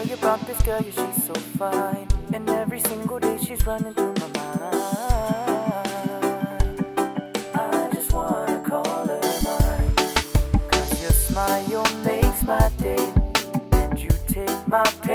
tell you about this girl, yeah, she's so fine. And every single day she's running through my mind. I just wanna call her mine. Cause your smile makes my day. And you take my pain.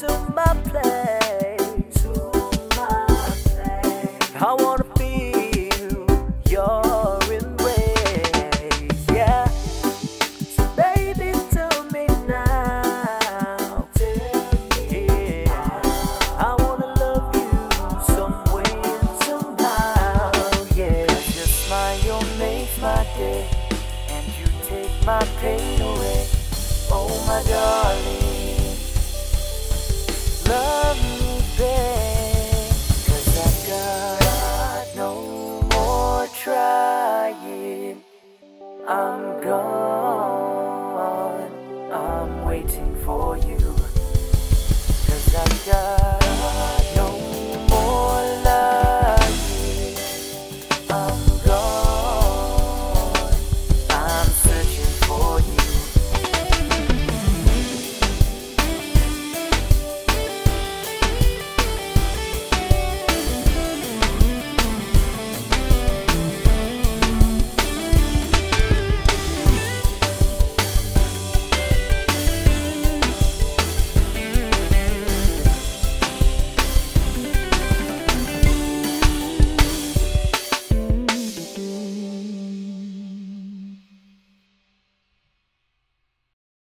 to my place. To my place. I wanna feel your embrace. Yeah. So baby, tell me now. yeah. I wanna love you some way and somehow. Yeah. Just smile, makes my day, and you take my pain away. I'm gone. I'm waiting for you.